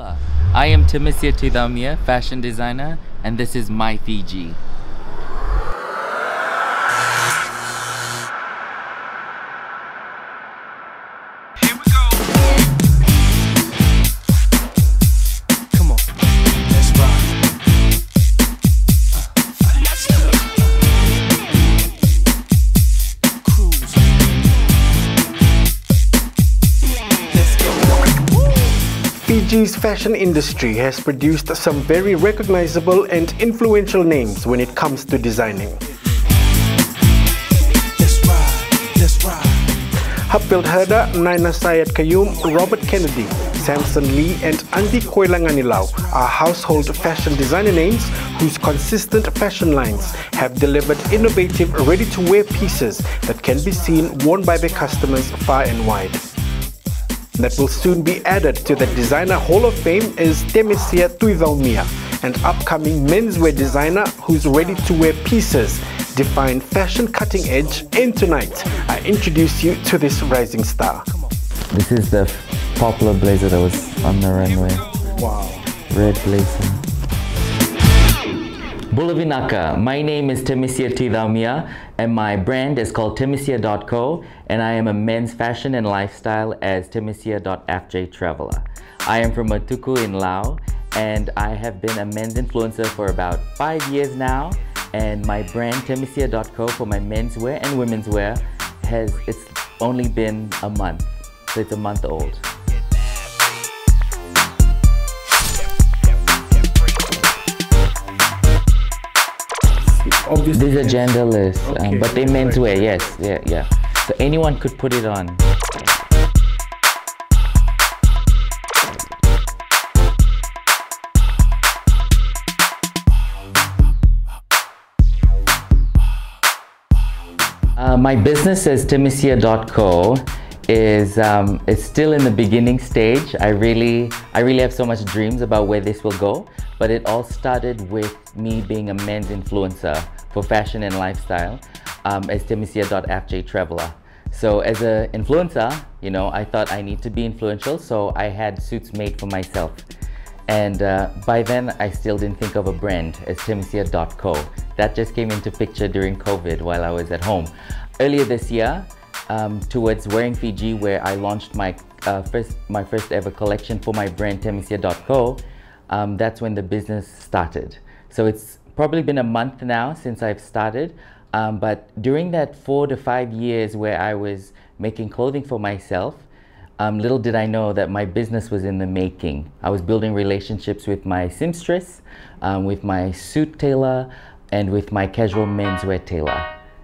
Hola, I am Temesia Tuicaumia, fashion designer, and this is my Fiji. Fashion industry has produced some very recognizable and influential names when it comes to designing. Hupfeld Hoerder, Naina Syed Kayum, Robert Kennedy, Samson Lee and Andy Koilanganilau are household fashion designer names whose consistent fashion lines have delivered innovative ready-to-wear pieces that can be seen worn by their customers far and wide that will soon be added to the Designer Hall of Fame is Temesia Tuicaumia, an upcoming menswear designer whose ready-to-wear pieces define fashion cutting edge. And tonight, I introduce you to this rising star. This is the popular blazer that was on the runway. Wow. Red blazer. Bulavinaka, my name is Temesia Tuicaumia and my brand is called Temesia.co and I am a men's fashion and lifestyle as Temesia.fj Traveler. I am from Matuku in Lau and I have been a men's influencer for about five years now and my brand Temesia.co for my menswear and women's wear has it's only been a month so it's a month old. Obviously, These are genderless, Okay, um, but they right. menswear, yes, yeah, yeah. So anyone could put it on. Uh, my business as Temesia.co is um, it's still in the beginning stage. I really I really have so much dreams about where this will go, but it all started with me being a men's influencer for fashion and lifestyle um, as Temesia.fj Traveler. So as an influencer, you know, I thought I need to be influential, so I had suits made for myself. And uh, by then, I still didn't think of a brand as Temesia.co. That just came into picture during COVID while I was at home. Earlier this year, um, towards Wearing Fiji, where I launched my uh, first my first ever collection for my brand Temesia.co, um, that's when the business started. So it's probably been a month now since I've started, um, but during that four to five years where I was making clothing for myself, um, little did I know that my business was in the making. I was building relationships with my seamstress, um, with my suit tailor, and with my casual menswear tailor.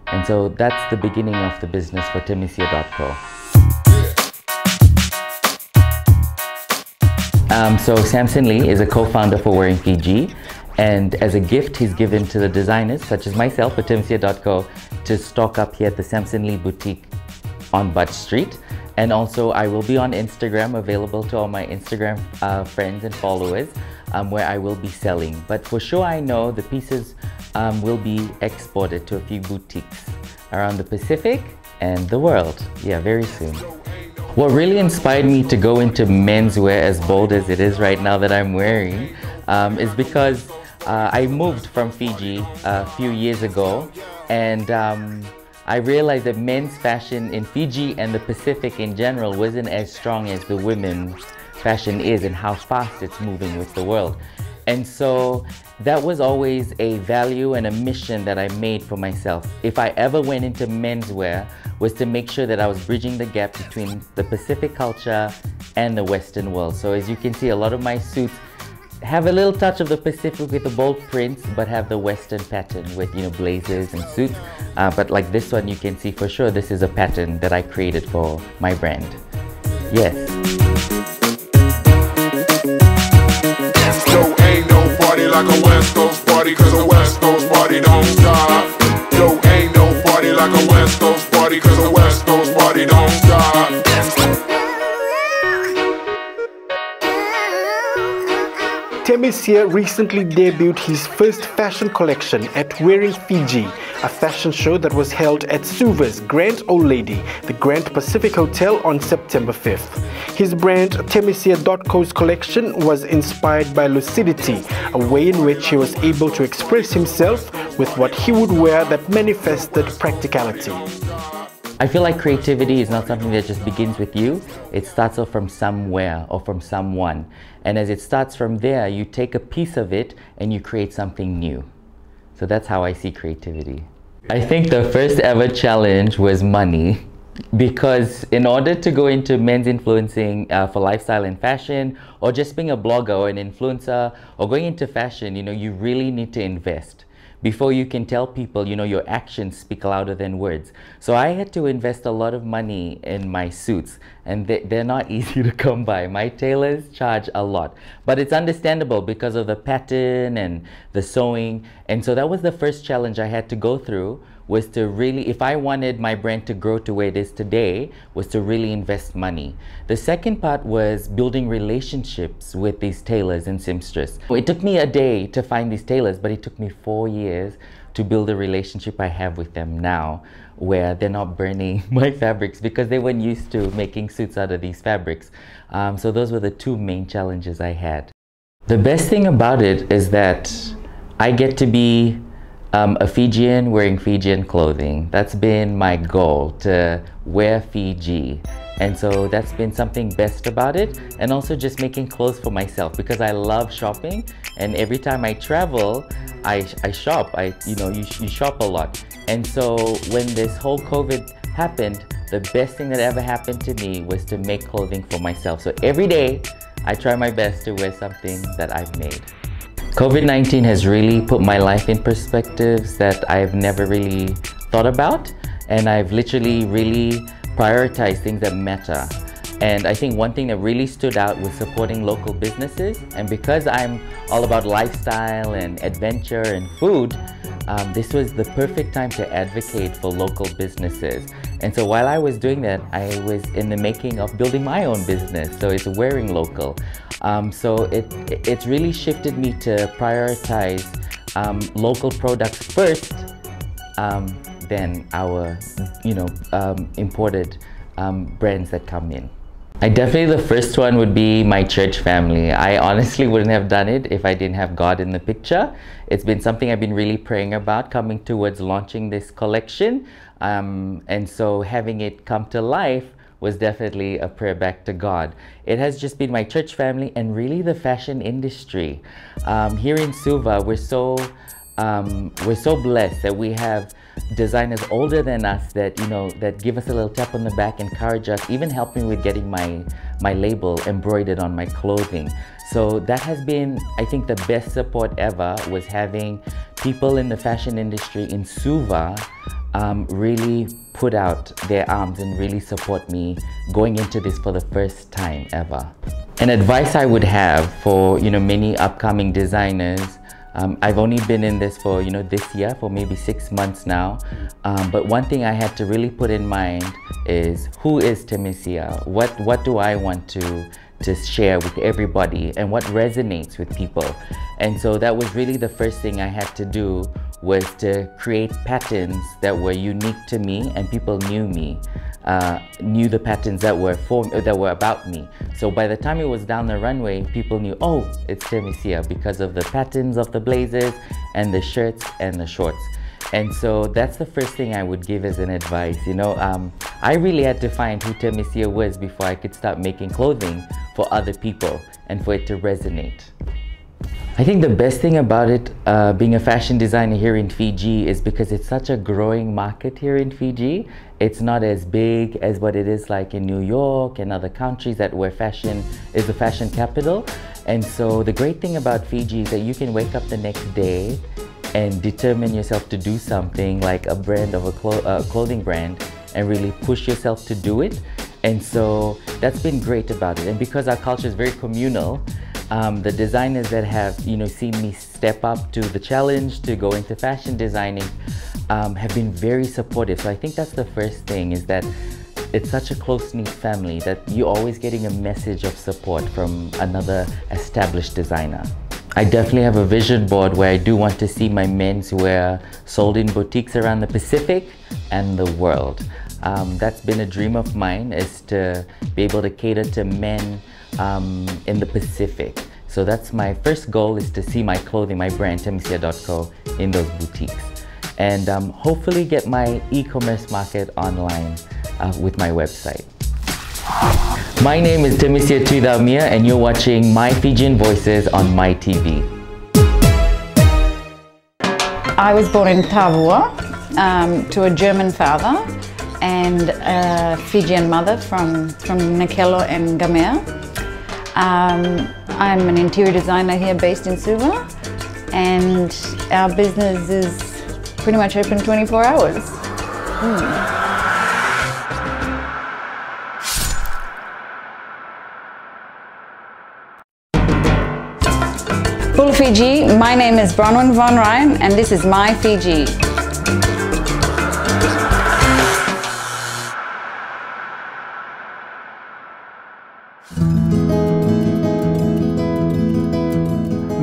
And so that's the beginning of the business for Temesia.co. Um, so Samson Lee is a co-founder for Wearing Fiji, and as a gift, he's given to the designers such as myself at Temesia.co to stock up here at the Samson Lee Boutique on Butch Street. And also, I will be on Instagram, available to all my Instagram uh, friends and followers, um, where I will be selling. But for sure, I know the pieces um, will be exported to a few boutiques around the Pacific and the world. Yeah, very soon. What really inspired me to go into menswear as bold as it is right now that I'm wearing um, is because uh, I moved from Fiji a few years ago and um, I realized that men's fashion in Fiji and the Pacific in general wasn't as strong as the women's fashion is and how fast it's moving with the world. And so that was always a value and a mission that I made for myself. If I ever went into menswear, was to make sure that I was bridging the gap between the Pacific culture and the Western world. So as you can see, a lot of my suits have a little touch of the Pacific with the bold prints, but have the Western pattern with you know blazers and suits. Uh, but like this one, you can see for sure this is a pattern that I created for my brand. Yes. Yo, ain't like a West Coast party, cause a West Coast party don't stop. Yo, ain't like a West Coast party, cause a West Coast party don't stop. Temesia recently debuted his first fashion collection at Wearing Fiji, a fashion show that was held at Suva's Grand Old Lady, the Grand Pacific Hotel on September 5th. His brand Temesia.co's collection was inspired by lucidity, a way in which he was able to express himself with what he would wear that manifested practicality. I feel like creativity is not something that just begins with you. It starts off from somewhere or from someone. And as it starts from there, you take a piece of it and you create something new. So that's how I see creativity. I think the first ever challenge was money because in order to go into men's influencing uh, for lifestyle and fashion or just being a blogger or an influencer or going into fashion, you know, you really need to invest before you can tell people, you know, your actions speak louder than words. So I had to invest a lot of money in my suits and they, they're not easy to come by. My tailors charge a lot, but it's understandable because of the pattern and the sewing. And so that was the first challenge I had to go through was to really, if I wanted my brand to grow to where it is today, was to really invest money. The second part was building relationships with these tailors and seamstress. It took me a day to find these tailors, but it took me four years to build a relationship I have with them now, where they're not burning my fabrics because they weren't used to making suits out of these fabrics. Um, so those were the two main challenges I had. The best thing about it is that I get to be um, a Fijian wearing Fijian clothing. That's been my goal to wear Fiji. And so that's been something best about it. And also just making clothes for myself because I love shopping. And every time I travel, I, I shop. I, you know, you, you shop a lot. And so when this whole COVID happened, the best thing that ever happened to me was to make clothing for myself. So every day, I try my best to wear something that I've made. COVID-19 has really put my life in perspectives that I've never really thought about and I've literally really prioritized things that matter. And I think one thing that really stood out was supporting local businesses. And because I'm all about lifestyle and adventure and food, um, this was the perfect time to advocate for local businesses. And so while I was doing that, I was in the making of building my own business. So it's wearing local. Um, so it, it's really shifted me to prioritize um, local products first um, than our, you know, um, imported um, brands that come in. I definitely the first one would be my church family. I honestly wouldn't have done it if I didn't have God in the picture. It's been something I've been really praying about coming towards launching this collection. Um, and so having it come to life was definitely a prayer back to God. It has just been my church family and really the fashion industry. Um, here in Suva, we're so um, we're so blessed that we have designers older than us that you know that give us a little tap on the back encourage us even help me with getting my my label embroidered on my clothing so that has been i think the best support ever was having people in the fashion industry in suva um, really put out their arms and really support me going into this for the first time ever an advice i would have for you know many upcoming designers um, I've only been in this for, you know, this year for maybe six months now. Um, but one thing I had to really put in mind is who is Temesia? What, what do I want to, to share with everybody and what resonates with people? And so that was really the first thing I had to do was to create patterns that were unique to me and people knew me, uh, knew the patterns that were for, that were about me. So by the time it was down the runway, people knew, oh, it's Temesia because of the patterns of the blazers and the shirts and the shorts. And so that's the first thing I would give as an advice. You know, um, I really had to find who Temesia was before I could start making clothing for other people and for it to resonate. I think the best thing about it, uh, being a fashion designer here in Fiji, is because it's such a growing market here in Fiji. It's not as big as what it is like in New York and other countries that where fashion is the fashion capital. And so the great thing about Fiji is that you can wake up the next day and determine yourself to do something like a brand of a clo uh, clothing brand and really push yourself to do it. And so that's been great about it. And because our culture is very communal, um, the designers that have you know seen me step up to the challenge to go into fashion designing um, have been very supportive. So I think that's the first thing is that it's such a close-knit family that you're always getting a message of support from another established designer. I definitely have a vision board where I do want to see my men's wear sold in boutiques around the Pacific and the world. Um, that's been a dream of mine is to be able to cater to men um, in the Pacific. So that's my first goal is to see my clothing, my brand, temesia.co in those boutiques. And um, hopefully get my e-commerce market online uh, with my website. My name is Temesia Tuicaumia and you're watching Mai Fijian Voices on Mai TV. I was born in Tavua um, to a German father and a Fijian mother from, from Nakelo and Gamea. Um, I'm an interior designer here based in Suva and our business is pretty much open 24 hours. Hmm. Bull Fiji, my name is Bronwyn Von Rhein and this is My Fiji.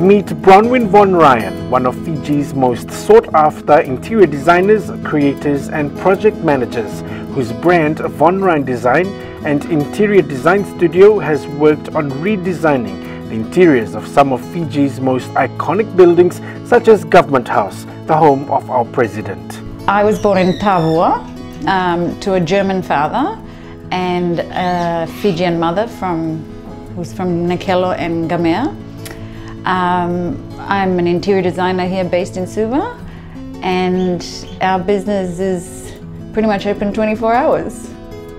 Meet Bronwyn Von Rhein, one of Fiji's most sought after interior designers, creators, and project managers, whose brand Von Rhein Design and Interior Design Studio has worked on redesigning the interiors of some of Fiji's most iconic buildings, such as Government House, the home of our president. I was born in Tavua um, to a German father and a Fijian mother from who's from Nakelo and Gamea. Um, I'm an interior designer here based in Suva and our business is pretty much open 24 hours.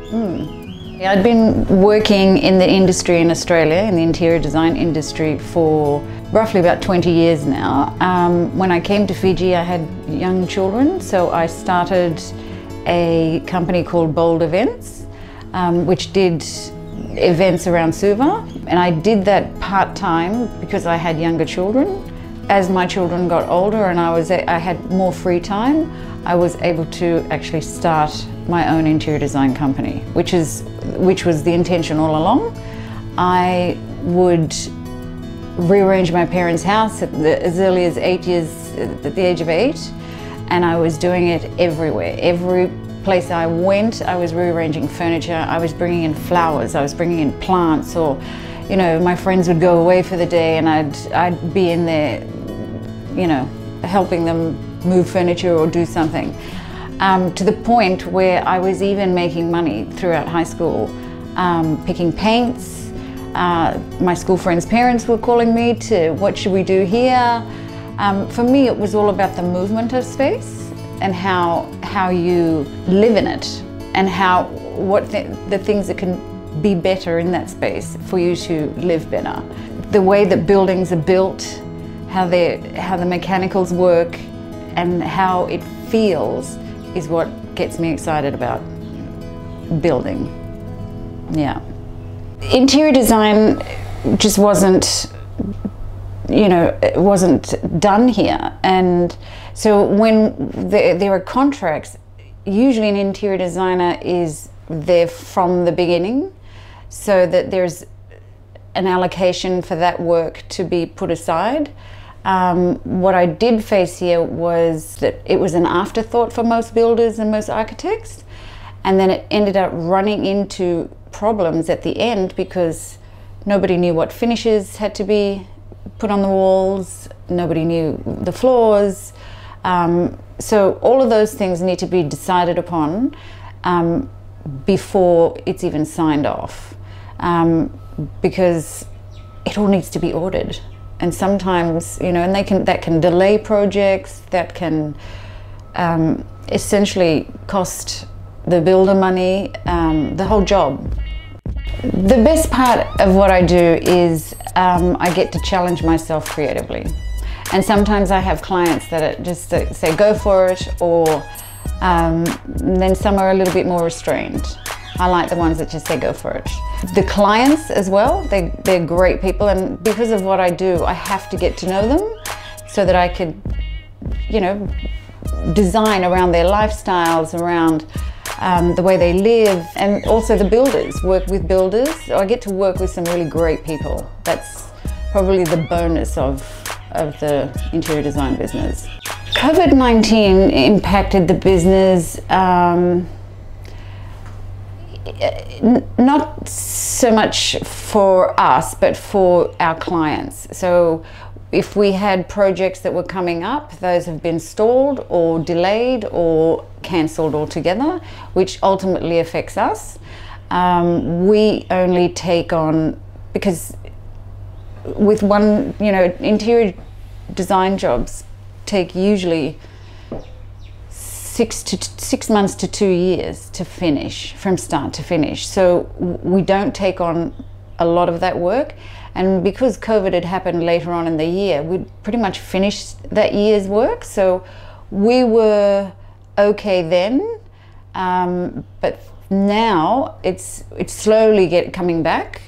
Hmm. Yeah, I'd been working in the industry in Australia, in the interior design industry for roughly about 20 years now. Um, when I came to Fiji I had young children so I started a company called Bold Events um, which did events around Suva and I did that part-time because I had younger children. As my children got older and I, was, I had more free time, I was able to actually start my own interior design company, which, is, which was the intention all along. I would rearrange my parents' house the, as early as eight years, at the age of eight, and I was doing it everywhere. Every place I went, I was rearranging furniture, I was bringing in flowers, I was bringing in plants, or, you know, my friends would go away for the day and I'd, I'd be in there, you know, helping them move furniture or do something. Um, to the point where I was even making money throughout high school, um, picking paints. Uh, my school friends' parents were calling me to, what should we do here? Um, for me, it was all about the movement of space and how, how you live in it and how, what th the things that can be better in that space for you to live better. The way that buildings are built, how, how the mechanicals work and how it feels is what gets me excited about building. Yeah. Interior design just wasn't you know, it wasn't done here. And so when there, are contracts, usually an interior designer is there from the beginning so that there's an allocation for that work to be put aside. Um, what I did face here was that it was an afterthought for most builders and most architects. And then it ended up running into problems at the end because nobody knew what finishes had to be put on the walls, nobody knew the floors. Um, so all of those things need to be decided upon um, before it's even signed off um, because it all needs to be ordered. And sometimes, you know, and they can that can delay projects, that can um, essentially cost the builder money, um, the whole job. The best part of what I do is um, I get to challenge myself creatively. And sometimes I have clients that just say go for it or um, then some are a little bit more restrained. I like the ones that just say go for it. The clients as well, they, they're great people and because of what I do, I have to get to know them so that I could, you know, design around their lifestyles, around um, the way they live, and also the builders, work with builders. I get to work with some really great people. That's probably the bonus of of the interior design business. COVID 19 impacted the business. Um, not so much for us, but for our clients. So, if we had projects that were coming up, those have been stalled or delayed or cancelled altogether, which ultimately affects us. Um, we only take on because with one, you know, interior design jobs take usually six to six months to two years to finish from start to finish. So we don't take on a lot of that work. And because COVID had happened later on in the year, we'd pretty much finished that year's work. So we were okay then, um, but now it's it's slowly get coming back.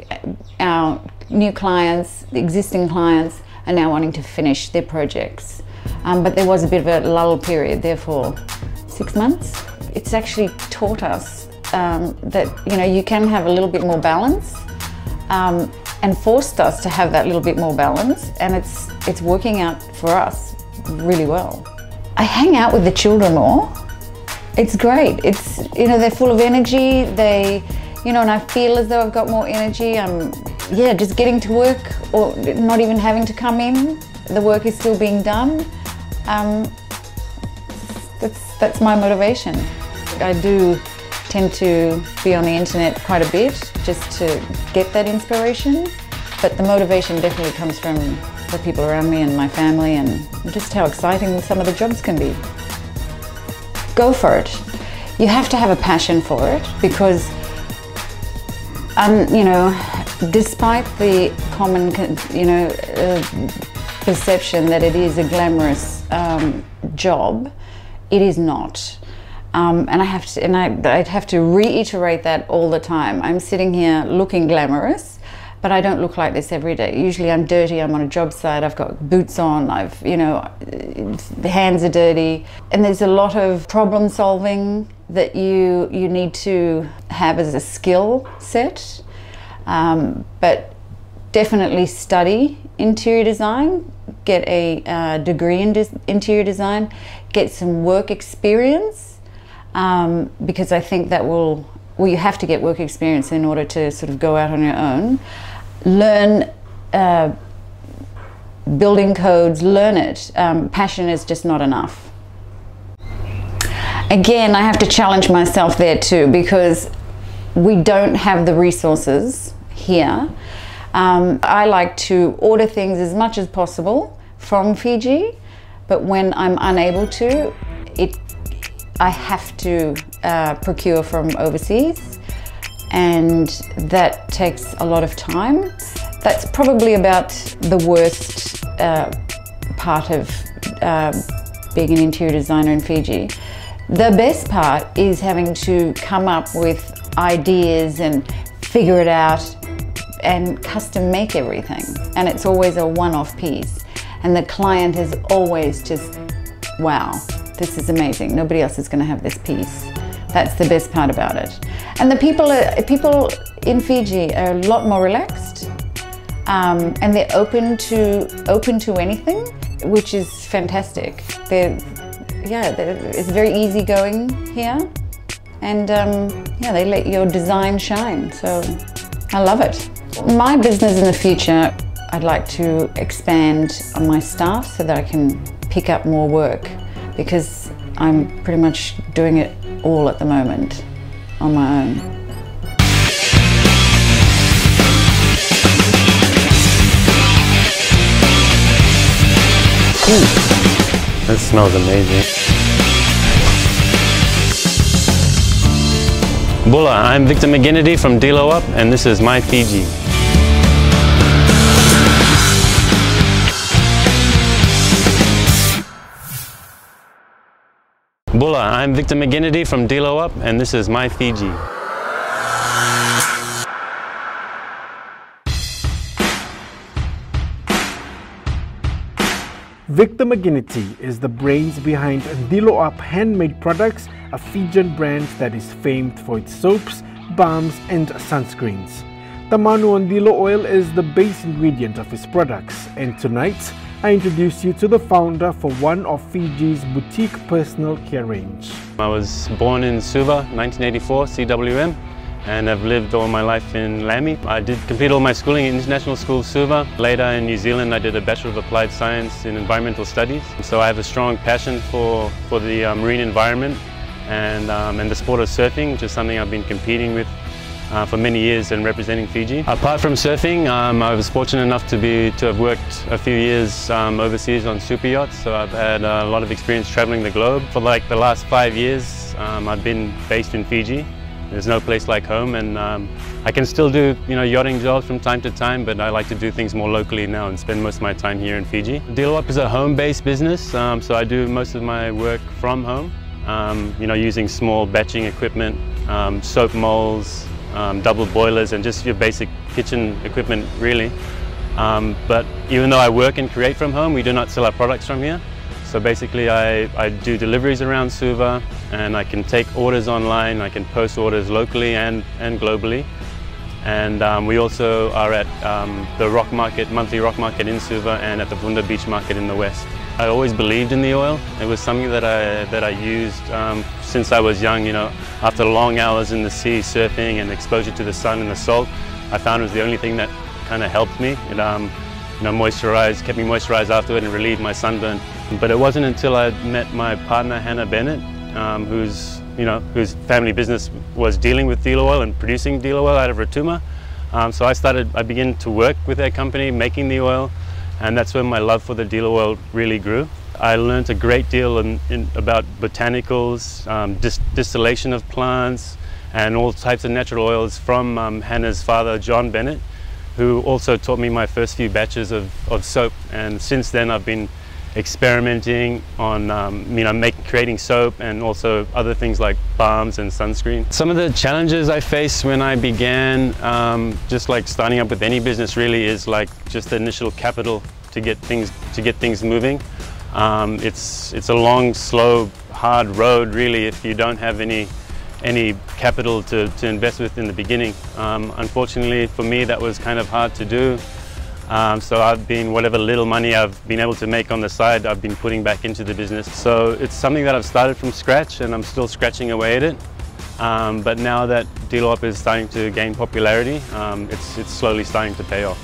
Our new clients, the existing clients, are now wanting to finish their projects. Um, but there was a bit of a lull period there for six months. It's actually taught us um, that you know you can have a little bit more balance, um, and forced us to have that little bit more balance, and it's it's working out for us really well. I hang out with the children more. It's great. It's you know they're full of energy. They you know, and I feel as though I've got more energy. I'm yeah, just getting to work or not even having to come in. The work is still being done. Um, that's, that's my motivation. I do tend to be on the internet quite a bit just to get that inspiration, but the motivation definitely comes from the people around me and my family and just how exciting some of the jobs can be. Go for it. You have to have a passion for it because, um, you know, despite the common, you know, uh, perception that it is a glamorous um, job, it is not. Um, and I have to, and I, I'd have to reiterate that all the time. I'm sitting here looking glamorous, but I don't look like this every day. Usually I'm dirty, I'm on a job site, I've got boots on, I've, you know, the hands are dirty. And there's a lot of problem solving that you, you need to have as a skill set. Um, but definitely study interior design, get a uh, degree in interior design, get some work experience, um, because I think that will, well, you have to get work experience in order to sort of go out on your own. Learn uh, building codes, learn it. Um, passion is just not enough. Again, I have to challenge myself there too because we don't have the resources here. Um, I like to order things as much as possible from Fiji, but when I'm unable to, it I have to uh, procure from overseas, and that takes a lot of time. That's probably about the worst uh, part of uh, being an interior designer in Fiji. The best part is having to come up with ideas and figure it out and custom make everything. And it's always a one-off piece. And the client is always just, wow, this is amazing. Nobody else is going to have this piece. That's the best part about it. And the people, are, people in Fiji are a lot more relaxed, um, and they're open to open to anything, which is fantastic. They're, yeah, they're, it's very easygoing here, and um, yeah, they let your design shine. So I love it. My business in the future, I'd like to expand on my staff so that I can pick up more work because I'm pretty much doing it all at the moment on my own. Ooh, that smells amazing. Bula, I'm Victor Maginnity from Dilo Up, and this is My Fiji. Bula, I'm Victor Maginnity from Dilo Up, and this is My Fiji. Victor Maginnity is the brains behind Dilo Up Handmade Products, a Fijian brand that is famed for its soaps, balms, and sunscreens. Tamanu Ondilo oil is the base ingredient of his products, and tonight I introduce you to the founder for one of Fiji's boutique personal care range. I was born in Suva, 1984, CWM, and I've lived all my life in Lami. I did complete all my schooling in International School Suva. Later in New Zealand, I did a Bachelor of Applied Science in Environmental Studies. So I have a strong passion for, for the uh, marine environment and, um, and the sport of surfing, which is something I've been competing with uh, for many years and representing Fiji. Apart from surfing, um, I was fortunate enough to be to have worked a few years um, overseas on super yachts, so I've had a lot of experience traveling the globe. For like the last five years, um, I've been based in Fiji. There's no place like home, and um, I can still do you know yachting jobs from time to time, but I like to do things more locally now and spend most of my time here in Fiji. Dilo Up is a home-based business, um, so I do most of my work from home. Um, you know, using small batching equipment, soap molds, um, double boilers and just your basic kitchen equipment really. Um, but even though I work and create from home, we do not sell our products from here. So basically I, I do deliveries around Suva and I can take orders online, I can post orders locally and, and globally. And um, we also are at um, the rock market, monthly rock market in Suva and at the Vuda Beach market in the west. I always believed in the oil. It was something that I, that I used um, since I was young, you know, after long hours in the sea surfing and exposure to the sun and the salt, I found it was the only thing that kind of helped me. It, um, you know, moisturized, kept me moisturized afterward and relieved my sunburn. But it wasn't until I met my partner, Hannah Bennett, um, whose, you know, whose family business was dealing with Dilo oil and producing Dilo oil out of Rotuma. Um, so I started, I began to work with their company, making the oil, and that's when my love for the dilo world really grew. I learned a great deal in, in, about botanicals, um, dis distillation of plants, and all types of natural oils from um, Hannah's father, John Bennett, who also taught me my first few batches of, of soap. And since then, I've been experimenting on um, you know make, creating soap and also other things like balms and sunscreen. Some of the challenges I faced when I began um, just like starting up with any business really is like just the initial capital to get things to get things moving. Um, it's it's a long slow hard road really if you don't have any any capital to, to invest with in the beginning. Um, unfortunately for me that was kind of hard to do um, so I've been, whatever little money I've been able to make on the side, I've been putting back into the business. So it's something that I've started from scratch and I'm still scratching away at it. Um, but now that Dilo is starting to gain popularity, um, it's, it's slowly starting to pay off.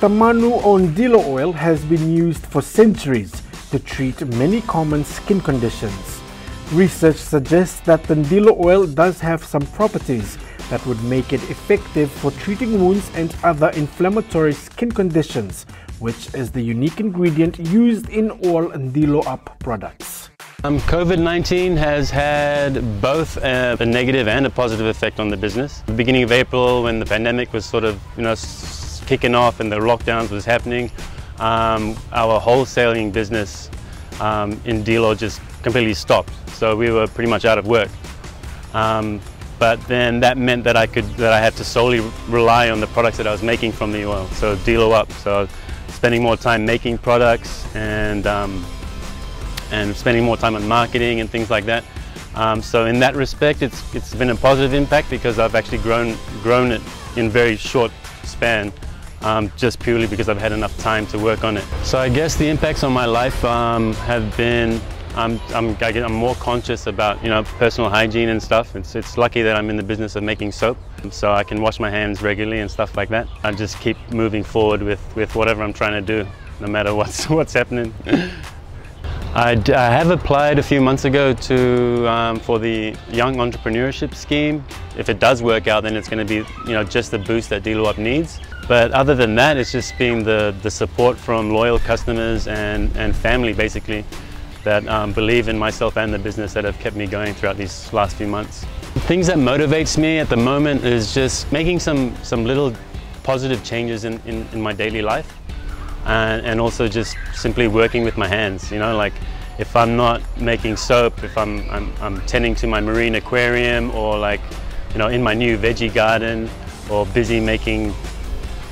Tamanu Ondilo oil has been used for centuries to treat many common skin conditions. Research suggests that the Ndilo oil does have some properties that would make it effective for treating wounds and other inflammatory skin conditions, which is the unique ingredient used in all Ndilo Up products. Um, COVID-19 has had both a, a, negative and a positive effect on the business. The beginning of April, when the pandemic was sort of, you know, kicking off and the lockdowns was happening, um, our wholesaling business um, in Dilo just completely stopped. So we were pretty much out of work. Um, but then that meant that I could that I had to solely rely on the products that I was making from the oil, so Dilo up. So spending more time making products and um, and spending more time on marketing and things like that. Um, so in that respect, it's it's been a positive impact because I've actually grown grown it in very short span. Um, just purely because I've had enough time to work on it. So I guess the impacts on my life um, have been I'm, I'm, I'm more conscious about, you know, personal hygiene and stuff. It's, it's lucky that I'm in the business of making soap, so I can wash my hands regularly and stuff like that. I just keep moving forward with, with whatever I'm trying to do, no matter what's, what's happening. I, have applied a few months ago to um, for the Young Entrepreneurship Scheme. If it does work out, then it's going to be you know just the boost that Up needs. But other than that, it's just being the, the support from loyal customers and, and family basically that um, believe in myself and the business that have kept me going throughout these last few months. Things that motivates me at the moment is just making some, some little positive changes in, in, in my daily life and, and also just simply working with my hands, you know, like if I'm not making soap, if I'm, I'm, I'm tending to my marine aquarium or like, you know, in my new veggie garden or busy making,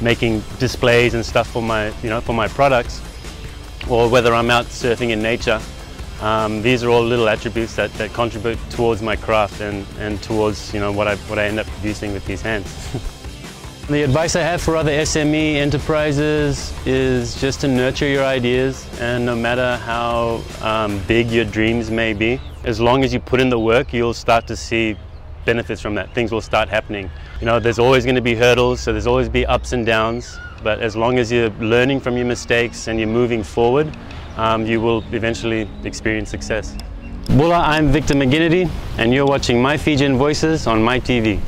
making displays and stuff for my, you know, for my products, or whether I'm out surfing in nature, um, these are all little attributes that, that contribute towards my craft and, and towards you know, what, I, what I end up producing with these hands. The advice I have for other SME enterprises is just to nurture your ideas and no matter how um, big your dreams may be, as long as you put in the work, you'll start to see benefits from that. Things will start happening. You know, there's always going to be hurdles, so there's always be ups and downs, but as long as you're learning from your mistakes and you're moving forward, um, you will eventually experience success. Bula, I'm Victor Maginnity, and you're watching Mai Fijian Voices on Mai TV.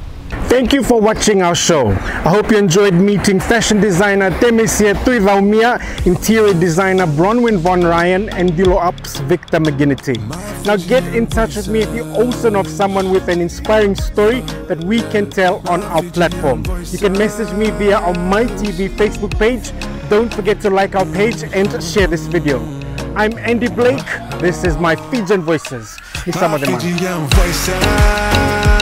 Thank you for watching our show. I hope you enjoyed meeting fashion designer Temesia Tuicaumia, interior designer Bronwyn Von Rhein, and Dilo Ups Victor Maginnity. Now get in touch with me if you also know of someone with an inspiring story that we can tell on our platform. You can message me via our Mai TV Facebook page. Don't forget to like our page and share this video. I'm Andy Blake. This is Mai Fijian Voices. Isama Fijian voices.